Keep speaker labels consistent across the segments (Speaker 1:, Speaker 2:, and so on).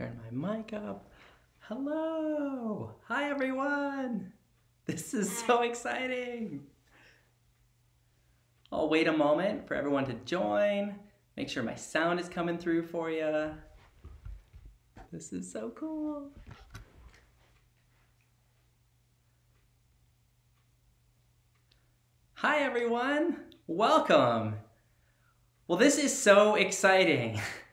Speaker 1: Turn my mic up. Hello. Hi, everyone. This is so exciting. I'll wait a moment for everyone to join. Make sure my sound is coming through for you. This is so cool. Hi, everyone. Welcome. Well, this is so exciting.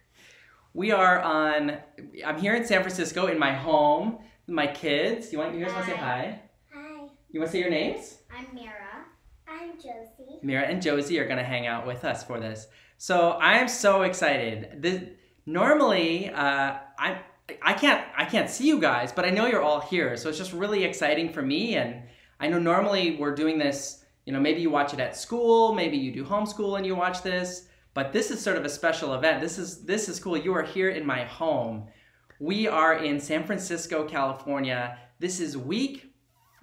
Speaker 1: We are on, I'm here in San Francisco in my home my kids. You, want, you guys want to say hi?
Speaker 2: Hi,
Speaker 1: You want to say your names?
Speaker 2: I'm Mira. I'm Josie.
Speaker 1: Mira and Josie are going to hang out with us for this. So I am so excited. This, normally, uh, I I can't I can't see you guys, but I know you're all here, so it's just really exciting for me. And I know normally we're doing this. You know, maybe you watch it at school, maybe you do homeschool and you watch this. But this is sort of a special event. This is this is cool. You are here in my home. We are in San Francisco, California. This is week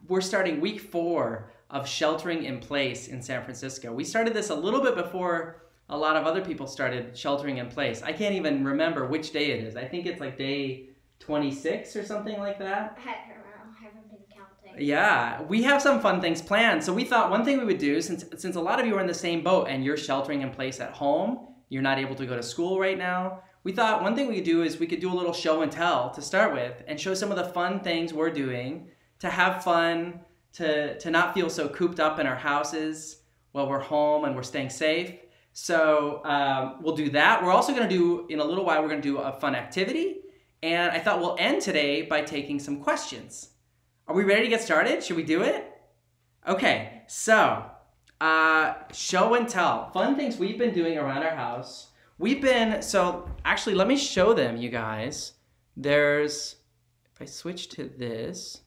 Speaker 1: we're starting week 4 of sheltering in place in San Francisco. We started this a little bit before a lot of other people started sheltering in place. I can't even remember which day it is. I think it's like day 26 or something like that.
Speaker 2: I don't know. I haven't been counting.
Speaker 1: Yeah, we have some fun things planned. So we thought one thing we would do, since since a lot of you are in the same boat and you're sheltering in place at home, you're not able to go to school right now. We thought one thing we could do is we could do a little show and tell to start with, and show some of the fun things we're doing to have fun, to to not feel so cooped up in our houses while we're home and we're staying safe. So um, we'll do that. We're also going to do in a little while. We're going to do a fun activity, and I thought we'll end today by taking some questions. Are we ready to get started? Should we do it? Okay, so uh, show and tell. Fun things we've been doing around our house. We've been, so actually, let me show them, you guys. There's, if I switch to this,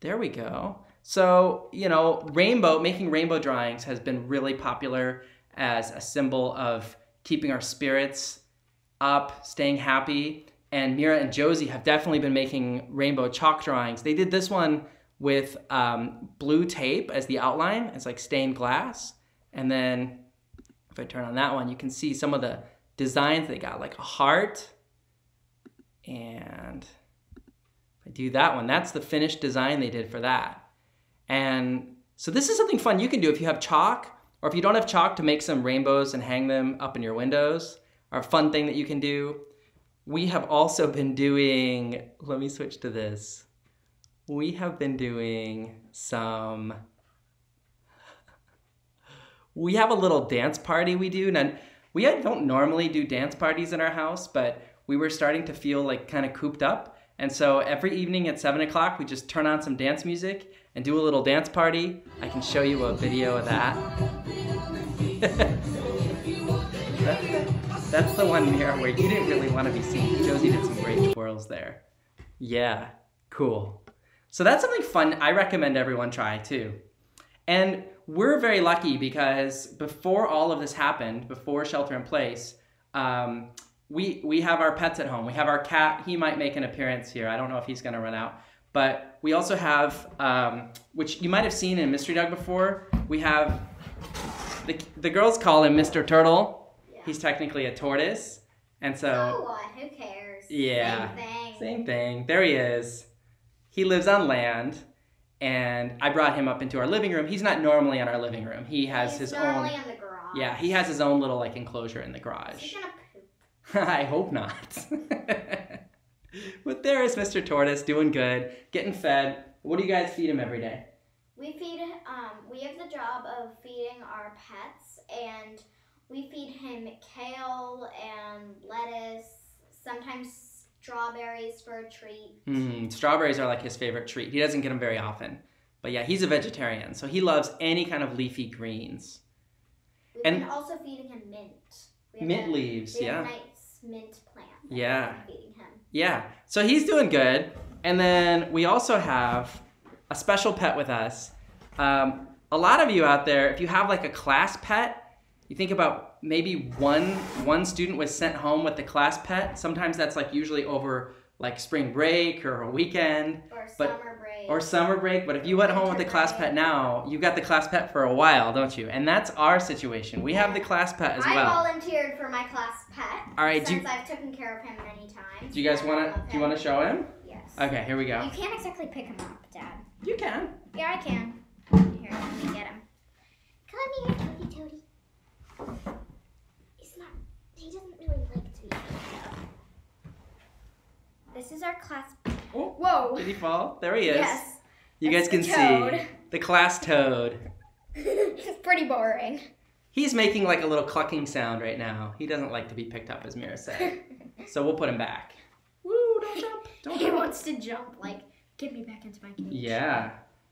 Speaker 1: there we go. So, you know, rainbow, making rainbow drawings has been really popular as a symbol of keeping our spirits up, staying happy. And Mira and Josie have definitely been making rainbow chalk drawings. They did this one with um, blue tape as the outline. It's like stained glass. And then if I turn on that one, you can see some of the designs they got, like a heart. And if I do that one, that's the finished design they did for that. And so this is something fun you can do if you have chalk, or if you don't have chalk to make some rainbows and hang them up in your windows, or a fun thing that you can do. We have also been doing, let me switch to this. We have been doing some, we have a little dance party we do. And we don't normally do dance parties in our house, but we were starting to feel like kind of cooped up. And so every evening at seven o'clock, we just turn on some dance music and do a little dance party. I can show you a video of that. That's the one here where you didn't really want to be seen. Josie did some great twirls there. Yeah, cool. So that's something fun I recommend everyone try too. And we're very lucky because before all of this happened, before shelter in place, um, we we have our pets at home. We have our cat. He might make an appearance here. I don't know if he's going to run out. But we also have, um, which you might have seen in Mystery Doug before. We have the the girls call him Mr. Turtle.
Speaker 2: Yeah.
Speaker 1: He's technically a tortoise, and
Speaker 2: So
Speaker 1: so
Speaker 2: what? Who cares?
Speaker 1: Yeah.
Speaker 2: Same thing.
Speaker 1: same thing. There he is. He lives on land, and I brought him up into our living room. He's not normally in our living room. He has
Speaker 2: He's
Speaker 1: his
Speaker 2: normally
Speaker 1: own.
Speaker 2: in the garage.
Speaker 1: Yeah, he has his own little like enclosure in the garage.
Speaker 2: he gonna poop?
Speaker 1: I hope not. but there is Mr. Tortoise doing good, getting fed. What do you guys feed him every day?
Speaker 2: We feed. Um, we have the job of feeding our pets, and we feed him kale and lettuce. Sometimes strawberries for a treat.
Speaker 1: Mm, strawberries are like his favorite treat. He doesn't get them very often. But yeah, he's a vegetarian, so he loves any kind of leafy greens.
Speaker 2: We've
Speaker 1: And-
Speaker 2: been also feeding him mint.
Speaker 1: Mint
Speaker 2: a,
Speaker 1: leaves,
Speaker 2: we have
Speaker 1: yeah.
Speaker 2: a nice mint plant.
Speaker 1: Yeah.
Speaker 2: we've feeding him.
Speaker 1: Yeah, so he's doing good. And then we also have a special pet with us. Um, a lot of you out there, if you have like a class pet, you think about maybe one one student was sent home with the class pet. Sometimes that's like usually over like spring break or a weekend
Speaker 2: Or
Speaker 1: But-
Speaker 2: summer break.
Speaker 1: or summer break. But if you went home with the class pet now, you've got the class pet for a while, don't you? And that's our situation. We have the class pet as
Speaker 2: I
Speaker 1: well.
Speaker 2: I volunteered for my class pet.
Speaker 1: All right, do you,
Speaker 2: Since I've taken care of him many times.
Speaker 1: do you guys want to? Do you want to show him?
Speaker 2: Yes.
Speaker 1: Okay, here we go.
Speaker 2: You can't exactly pick him up, Dad.
Speaker 1: You can.
Speaker 2: Yeah, I can. Here, let me get him. Come here, Toady Toady. He's not. He doesn't really like to be. This is our class.
Speaker 1: Oh.
Speaker 2: Whoa.
Speaker 1: Did he fall? There he is.
Speaker 2: Yes.
Speaker 1: You guys can
Speaker 2: the
Speaker 1: see the class toad.
Speaker 2: it's pretty boring.
Speaker 1: He's making like a little clucking sound right now. He doesn't like to be picked up, as Mira said. so we'll put him back. Woo! Don't jump! Don't
Speaker 2: he
Speaker 1: jump!
Speaker 2: wants to jump. Like, get me back into my cage.
Speaker 1: Yeah,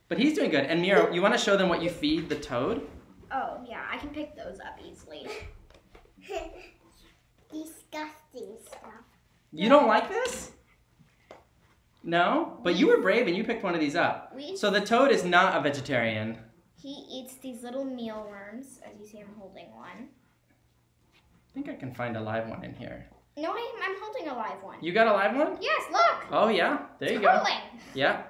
Speaker 1: but he's doing good. And Mira, you want to show them what you feed the toad?
Speaker 2: Oh yeah, I can pick those up easily.
Speaker 3: Disgusting stuff.
Speaker 1: You don't like this? No, but you were brave and you picked one of these up.
Speaker 2: We
Speaker 1: So the toad is not a vegetarian.
Speaker 2: he eats these little mealworms, as you see I'm holding one.
Speaker 1: I think I can find a live one in here.
Speaker 2: No, I'm, I'm holding a live one.
Speaker 1: You got a live one?
Speaker 2: Yes, look.
Speaker 1: Oh yeah, there you
Speaker 2: it's
Speaker 1: go.
Speaker 2: crawling.
Speaker 1: Yeah.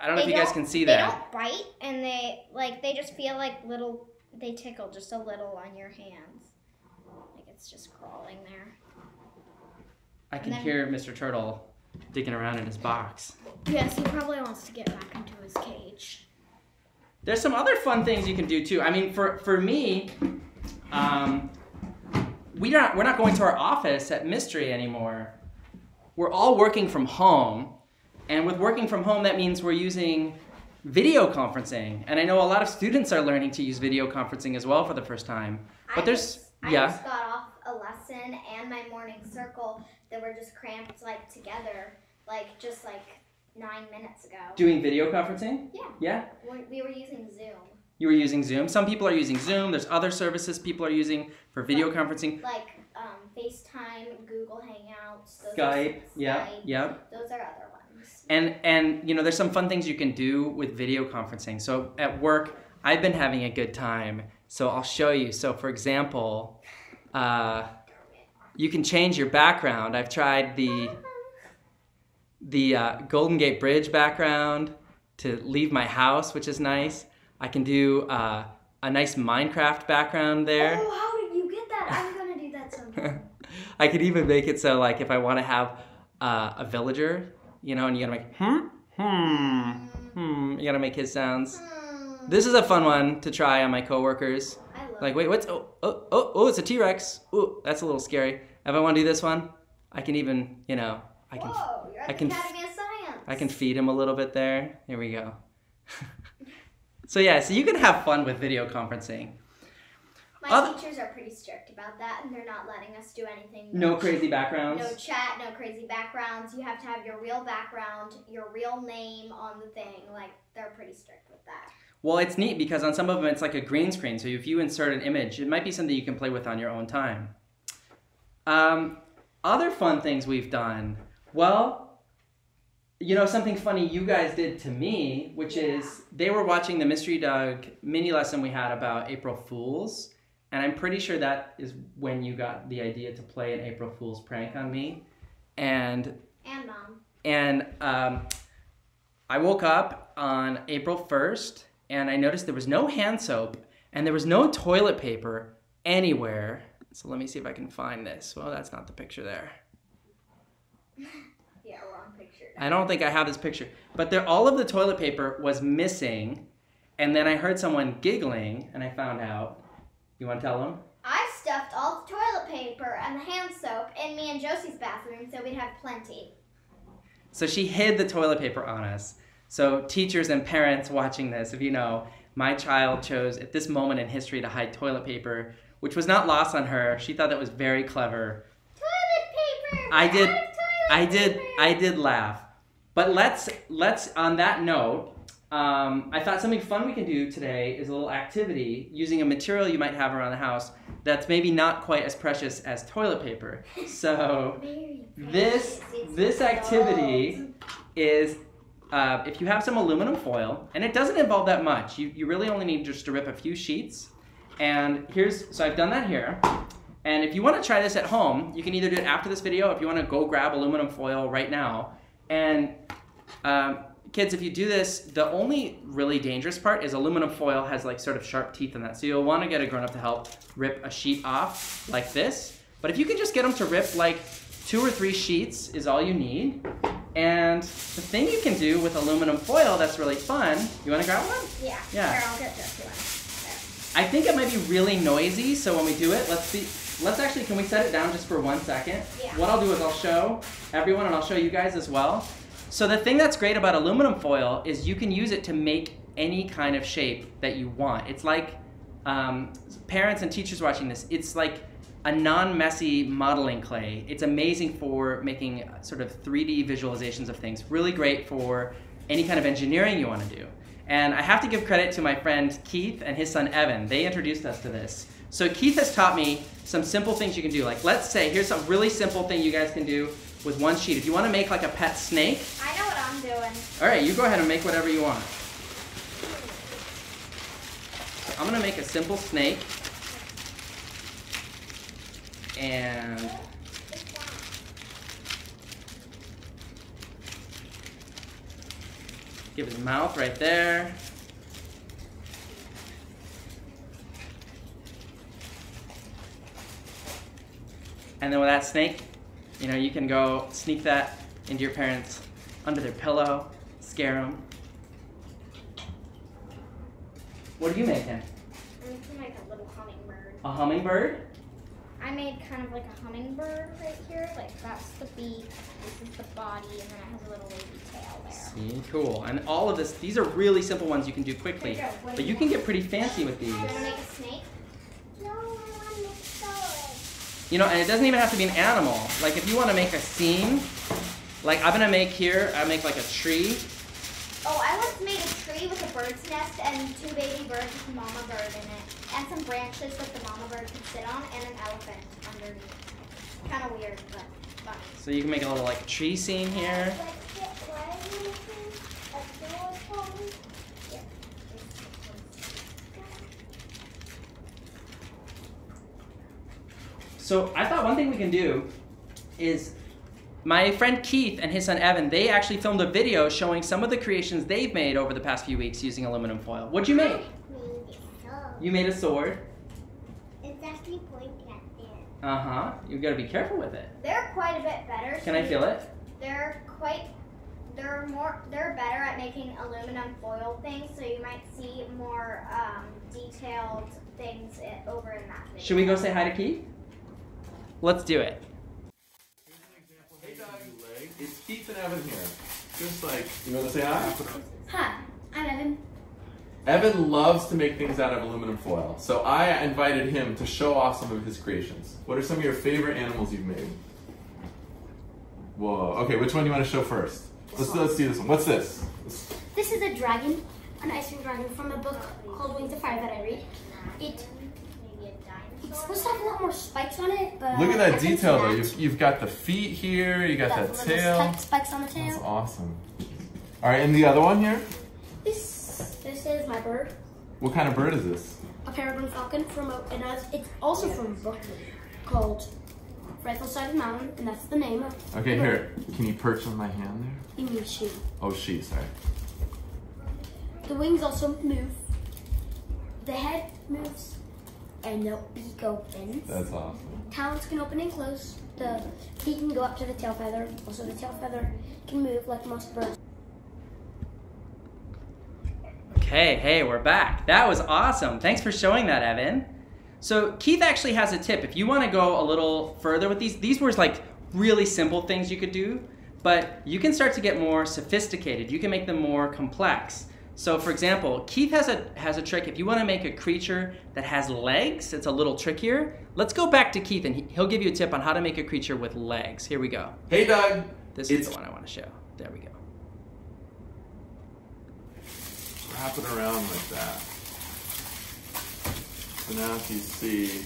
Speaker 1: I don't know
Speaker 2: They
Speaker 1: if you guys
Speaker 2: don't-
Speaker 1: can see that.
Speaker 2: They
Speaker 1: that.
Speaker 2: don't bite, and they like they just feel like little. They tickle just a little on your hands, like it's just crawling there.
Speaker 1: I can
Speaker 2: then-
Speaker 1: hear Mr. Turtle digging around in his box.
Speaker 2: Yes, he probably wants to get back into his cage.
Speaker 1: There's some other fun things you can do too. I mean, for for me, um, we not we're not going to our office at Mystery anymore. We're all working from home, and with working from home, that means we're using video conferencing. And I know a lot of students are learning to use video conferencing as well for the first time. But
Speaker 2: I
Speaker 1: there's
Speaker 2: just, I just got off a lesson and my morning circle that were just cramped like together, like just like nine minutes ago.
Speaker 1: Doing video conferencing?
Speaker 2: Yeah.
Speaker 1: Yeah.
Speaker 2: We, we were using Zoom,
Speaker 1: You were using Zoom. Some people are using Zoom. There's other services people are using for video conferencing.
Speaker 2: like um, FaceTime, Google Hangouts,
Speaker 1: Skype. Yeah.
Speaker 2: Skype,
Speaker 1: Yeah.
Speaker 2: Those are other ones.
Speaker 1: And and you know, there's some fun things you can do with video conferencing. So at work, I've been having a good time. So I'll show you. So for example, uh, you can change your background. I've tried the the uh, Golden Gate Bridge background to leave my house, which is nice. I can do uh, a nice Minecraft background there.
Speaker 2: Oh, how did you get that? I'm gonna do that sometime.
Speaker 1: I could even make it so like if I want to have uh, a villager, you know, and you gotta make hmm hmm hmm, you gotta make his sounds. This is a fun one to try on my coworkers. Like, wait, what's oh oh oh oh, it's a T Rex. Ooh, that's a little scary. If I want to do this one, I can even you know I can
Speaker 2: Whoa,
Speaker 1: I can-
Speaker 2: Academy of Science.
Speaker 1: I can feed him a little bit there. Here we go. so yeah, so you can have fun with video conferencing.
Speaker 2: My
Speaker 1: Oth-
Speaker 2: teachers are pretty strict about that, and they're not letting us do anything.
Speaker 1: No crazy backgrounds.
Speaker 2: No chat, no crazy backgrounds. You have to have your real background, your real name on the thing. Like they're pretty strict with that.
Speaker 1: Well, it's neat because on some of them it's like a green screen. So if you insert an image, it might be something you can play with on your own time. Um, other fun things we've done. Well, you know something funny you guys did to me, which is they were watching the Mystery Doug mini lesson we had about April Fools, and I'm pretty sure that is when you got the idea to play an April Fool's prank on me, and
Speaker 2: And mom.
Speaker 1: and um, I woke up on April 1st and I noticed there was no hand soap and there was no toilet paper anywhere. So let me see if I can find this. Well, that's not the picture there.
Speaker 2: Yeah, wrong picture.
Speaker 1: I don't think I have this picture. But there, all of the toilet paper was missing. And then I heard someone giggling and I found out. You want to tell them?
Speaker 2: I stuffed all the toilet paper and the hand soap in me and Josie's bathroom so we'd have plenty.
Speaker 1: So she hid the toilet paper on us. So teachers and parents watching this, if you know, my child chose at this moment in history to hide toilet paper, which was not lost on her. She thought that was very clever.
Speaker 2: Toilet paper.
Speaker 1: I did-
Speaker 2: out of toilet
Speaker 1: I did. I did laugh. But let's let's on that note, um, I thought something fun we can do today is a little activity using a material you might have around the house that's maybe not quite as precious as toilet paper. So this this activity is uh, if you have some aluminum foil, and it doesn't involve that much. You, you really only need just to rip a few sheets. And here's so I've done that here. And if you want to try this at home, you can either do it after this video, if you want to go grab aluminum foil right now. And um, kids, if you do this, the only really dangerous part is aluminum foil has like sort of sharp teeth in that. So you'll want to get a grown up to help rip a sheet off like this. But if you can just get them to rip like two or three sheets is all you need. And the thing you can do with aluminum foil that's really fun, you want to grab one?
Speaker 2: Yeah.
Speaker 1: Yeah.
Speaker 2: Here, I'll get this one.
Speaker 1: I think it might be really noisy, so when we do it, let's see. Let's actually, can we set it down just for one second?
Speaker 2: Yeah.
Speaker 1: What I'll do is I'll show everyone and I'll show you guys as well. So the thing that's great about aluminum foil is you can use it to make any kind of shape that you want. It's like, um, parents and teachers watching this, it's like a non-messy modeling clay. It's amazing for making sort of 3D visualizations of things. Really great for any kind of engineering you want to do. And I have to give credit to my friend Keith and his son Evan. They introduced us to this. So Keith has taught me some simple things you can do. Like let's say, here's a really simple thing you guys can do with one sheet. If you want to make like a pet snake,
Speaker 2: I know what I'm doing.
Speaker 1: all right, you go ahead and make whatever you want. I'm gonna make a simple snake. And give his mouth right there. And then with that snake, you know, you can go sneak that into your parents under their pillow, scare them. What are you making?
Speaker 2: I'm making like a little hummingbird.
Speaker 1: A hummingbird?
Speaker 2: I made kind of like a hummingbird right here. Like that's the beak, this is the body, and then it has a little wavy tail there.
Speaker 1: See, cool. And all of this, these are really simple ones you can do quickly.
Speaker 2: Here you
Speaker 1: But you
Speaker 2: you
Speaker 1: can get pretty fancy with these.
Speaker 2: You wanna make a snake?
Speaker 3: No, I want to make solid.
Speaker 1: You know, and it doesn't even have to be an animal. Like if you want to make a scene, like I'm gonna make here, I make like a tree.
Speaker 2: Oh, I once made a tree with a bird's nest and two baby birds with a mama bird in it. And some branches that the mama bird could sit on and an elephant underneath. Kind of weird, but fun.
Speaker 1: So you can make a little like tree scene here.
Speaker 3: Why are you making a door for me?
Speaker 1: So I thought one thing we can do is my friend Keith and his son Evan, they actually filmed a video showing some of the creations they've made over the past few weeks using aluminum foil. What'd you make?
Speaker 3: So.
Speaker 1: You made a sword.
Speaker 3: It's actually pointing at there.
Speaker 1: Uh huh. You've gotta be careful with it.
Speaker 2: They're quite a bit better.
Speaker 1: Can I feel it?
Speaker 2: They're quite. They're more. They're better at making aluminum foil things, so you might see more um, detailed things over in that video.
Speaker 1: Should we go say hi to Keith? Let's do it.
Speaker 4: Hey Doug, it's Keith and Evan here. Just like, you want to say hi?
Speaker 2: Hi, I'm Evan.
Speaker 4: Evan loves to make things out of aluminum foil, so I invited him to show off some of his creations. What are some of your favorite animals you've made? Whoa, okay, which one do you want to show first? Let's, let's do this one. What's this?
Speaker 5: This is a dragon, an ice cream dragon from a book called Wings of Fire that I read. It
Speaker 2: Maybe a dinosaur.
Speaker 5: It's supposed to have a lot more spikes on it, but
Speaker 4: Look at that
Speaker 5: couldn't
Speaker 4: detail though.
Speaker 5: that.
Speaker 4: You've, you've got the feet here, you got
Speaker 5: Got
Speaker 4: that tail.
Speaker 5: spike- spikes on the tail.
Speaker 4: That's awesome. Alright, and the other one here?
Speaker 5: This this is my bird,
Speaker 4: What kind of bird is this?
Speaker 5: a peregrine falcon from a, and it's- it's also from a book called Frightful Sided Mountain, and that's the name of
Speaker 4: Okay, here. Can you perch on my hand there?
Speaker 5: You mean she.
Speaker 4: Oh, she, sorry.
Speaker 5: The wings also move. The head moves, and the beak opens.
Speaker 4: That's awesome.
Speaker 5: Talons can open and close. The feet can go up to the tail feather. Also, the tail feather can move like most birds.
Speaker 1: Okay, hey, we're back. That was awesome. Thanks for showing that, Evan. So Keith actually has a tip. If you want to go a little further with these, these were like really simple things you could do, but you can start to get more sophisticated. You can make them more complex. So for example, Keith has a has a trick. If you want to make a creature that has legs, it's a little trickier. Let's go back to Keith and he, he'll give you a tip on how to make a creature with legs. Here we go.
Speaker 4: Hey, Doug.
Speaker 1: This is the one I want to show. There we go.
Speaker 4: Wrap it around like that. So now if you see,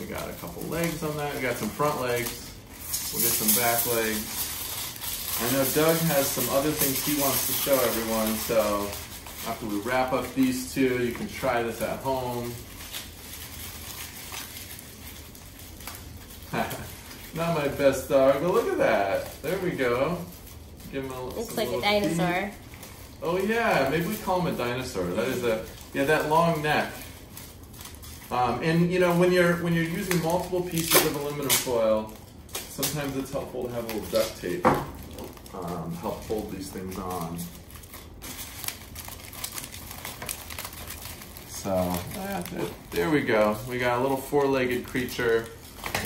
Speaker 4: we got a couple legs on that. We got some front legs. We'll get some back legs. I know Doug has some other things he wants to show everyone, so after we wrap up these two, you can try this at home. Not my best dog, but look at that. There we go. Give him a
Speaker 5: Looks like a dinosaur.
Speaker 4: feet. Oh yeah, maybe we call him a dinosaur. That is a yeah, that long neck. Um, and you know when you're when you're using multiple pieces of aluminum foil, sometimes it's helpful to have a little duct tape um, help hold these things on. So ah, there, there we go. We got a little four-legged creature.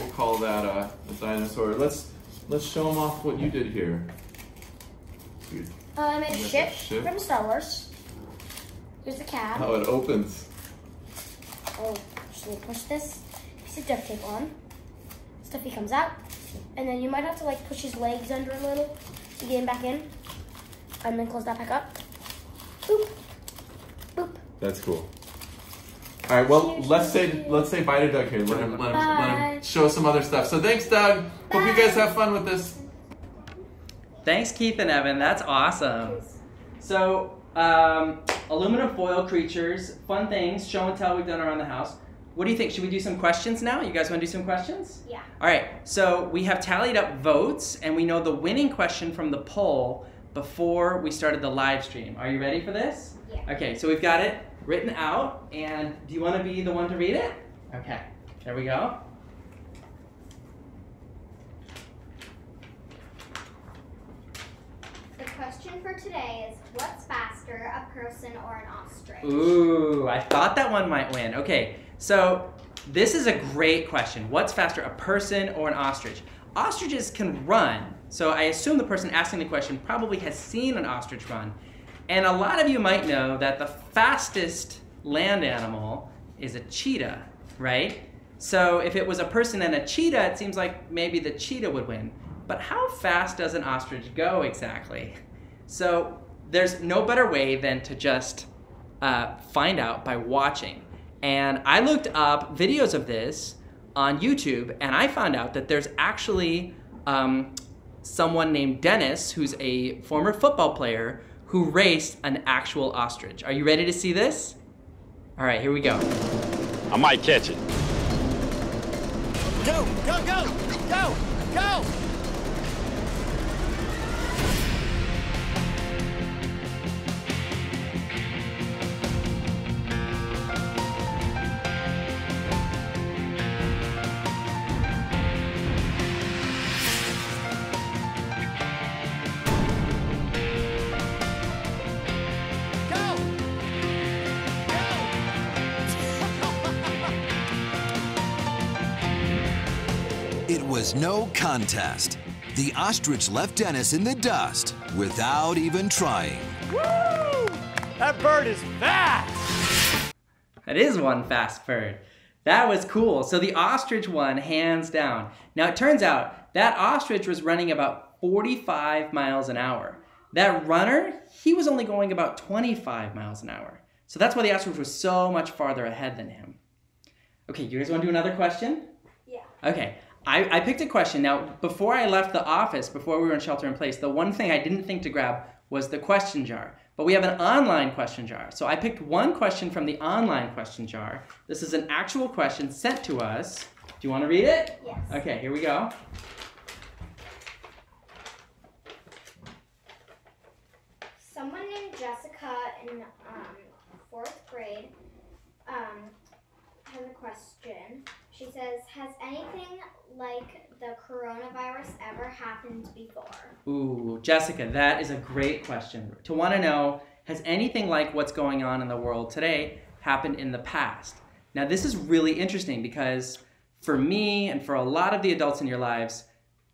Speaker 4: We'll call that a, a dinosaur. Let's let's show them off what you did here. You-
Speaker 5: Uh, I made a ship
Speaker 4: ship?
Speaker 5: from Star Wars. Here's the cab.
Speaker 4: How it opens.
Speaker 5: Oh, should we push this piece of duct tape on. Stuffy comes out. And then you might have to like push his legs under a little to get him back in. And then close that back up. Boop. Boop.
Speaker 4: That's cool. All right. Well, let's say let's say bye to Doug here. Let him let him, let him show some other stuff. So thanks, Doug. Hope you guys have fun with this.
Speaker 1: Thanks, Keith and Evan. That's awesome. So, um, aluminum foil creatures, fun things, show and tell we've done around the house. What do you think? Should we do some questions now? You guys want to do some questions?
Speaker 2: Yeah.
Speaker 1: All right. So we have tallied up votes, and we know the winning question from the poll before we started the live stream. Are you ready for this?
Speaker 2: Yeah.
Speaker 1: Okay. So we've got it written out, and do you want to be the one to read it? Okay. There we go.
Speaker 2: The question for today is what's faster, a person or an ostrich?
Speaker 1: Ooh, I thought that one might win. Okay, so this is a great question. What's faster, a person or an ostrich? Ostriches can run, so I assume the person asking the question probably has seen an ostrich run. And a lot of you might know that the fastest land animal is a cheetah, right? So if it was a person and a cheetah, it seems like maybe the cheetah would win. But how fast does an ostrich go exactly? So there's no better way than to just uh, find out by watching. And I looked up videos of this on YouTube, and I found out that there's actually um, someone named Dennis, who's a former football player, who raced an actual ostrich. Are you ready to see this? All right, here we go.
Speaker 6: I might catch it.
Speaker 7: Go, go, go, go, go! Go!
Speaker 8: It no contest. The ostrich left Dennis in the dust without even trying.
Speaker 7: That bird is fast!
Speaker 1: That is one fast bird. That was cool. So the ostrich won hands down. Now it turns out that ostrich was running about 45 miles an hour. That runner, he was only going about 25 miles an hour. So that's why the ostrich was so much farther ahead than him. Okay, you guys want to do another question?
Speaker 2: Yeah.
Speaker 1: Okay. I, I picked a question. Now, before I left the office, before we were in shelter in place, the one thing I didn't think to grab was the question jar. But we have an online question jar. So I picked one question from the online question jar. This is an actual question sent to us. Do you want to read it?
Speaker 2: Yes.
Speaker 1: Okay, here we go.
Speaker 2: Someone named Jessica in um, fourth grade um, a question. She says, "Has anything like the coronavirus ever happened before?"
Speaker 1: Ooh, Jessica, that is a great question. To want to know, has anything like what's going on in the world today happened in the past? Now, this is really interesting because for me and for a lot of the adults in your lives,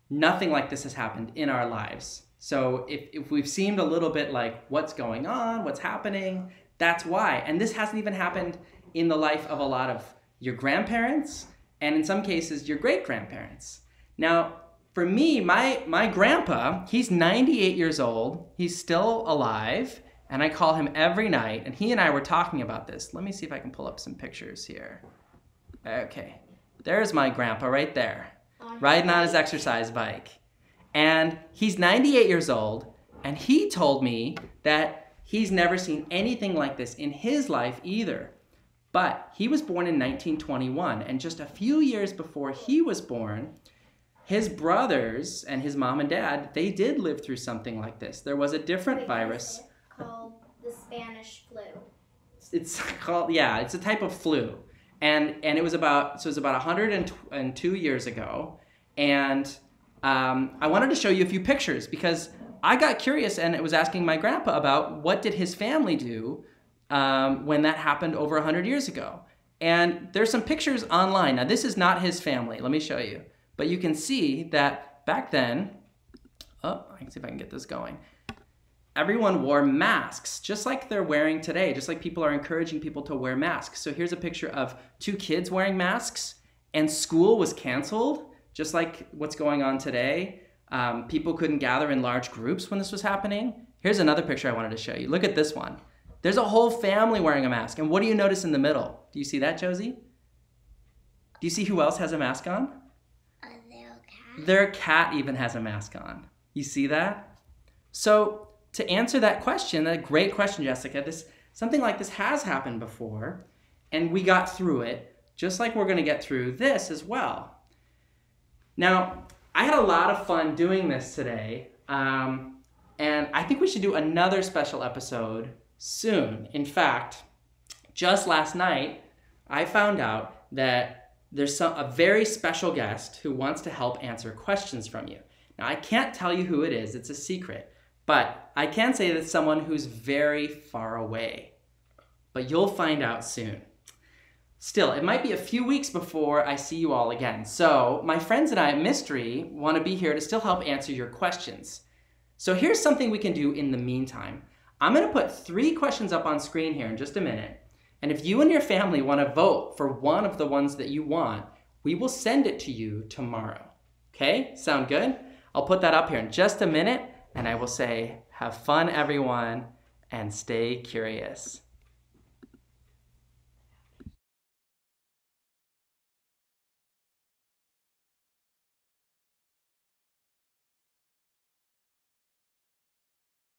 Speaker 1: nothing like this has happened in our lives. So if, if we've seemed a little bit like what's going on, what's happening, that's why. And this hasn't even happened in the life of a lot of your grandparents and in some cases your great grandparents. Now, for me, my my grandpa, he's 98 years old. He's still alive, and I call him every night. And he and I were talking about this. Let me see if I can pull up some pictures here. Okay, there's my grandpa right there, riding on his exercise bike. And he's 98 years old, and he told me that he's never seen anything like this in his life either. But he was born in 1921, and just a few years before he was born, his brothers and his mom and dad, they did live through something like this. There was a different
Speaker 2: Wait,
Speaker 1: virus.
Speaker 2: what is it? Called the Spanish flu.
Speaker 1: It's called yeah, it's a type of flu. And and it was about so it was about 102 years ago. And um, I wanted to show you a few pictures because I got curious and it was asking my grandpa about what did his family do um, when that happened over 100 years ago. And there's some pictures online. Now this is not his family. Let me show you. But you can see that back then, oh, I can see if I can get this going everyone wore masks, just like they're wearing today, just like people are encouraging people to wear masks. So here's a picture of two kids wearing masks, and school was canceled, just like what's going on today. Um, people couldn't gather in large groups when this was happening. Here's another picture I wanted to show you. Look at this one. There's a whole family wearing a mask. And what do you notice in the middle? Do you see that, Josie? Do you see who else has a mask on?
Speaker 3: A little cat.
Speaker 1: Their cat even has a mask on. You see that? So, to answer that question, that great question, Jessica, this something like this has happened before, and we got through it, just like we're going to get through this as well. Now, I had a lot of fun doing this today, um, and I think we should do another special episode soon. In fact, just last night, I found out that there's some, a very special guest who wants to help answer questions from you. Now, I can't tell you who it is, it's a secret, but I can say that it's someone who's very far away. But you'll find out soon. Still, it might be a few weeks before I see you all again. So, my friends and I at Mystery want to be here to still help answer your questions. So, here's something we can do in the meantime. I'm going to put three questions up on screen here in just a minute. And if you and your family want to vote for one of the ones that you want, we will send it to you tomorrow. Okay? Sound good? I'll put that up here in just a minute and I will say, have fun, everyone, and stay curious.